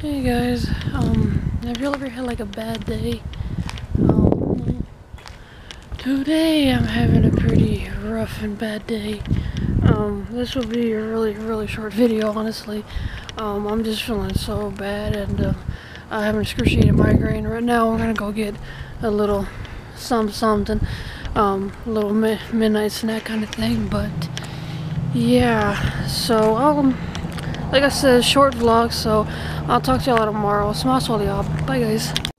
Hey guys, um, have you ever had like a bad day? Um, today I'm having a pretty rough and bad day. Um, this will be a really, really short video, honestly. Um, I'm just feeling so bad and uh, I have an excruciating migraine. Right now we're gonna go get a little some something, um, a little mi midnight snack kind of thing, but yeah, so, um, like I said, short vlog, so I'll talk to y'all tomorrow. Smash all y'all. Bye, guys.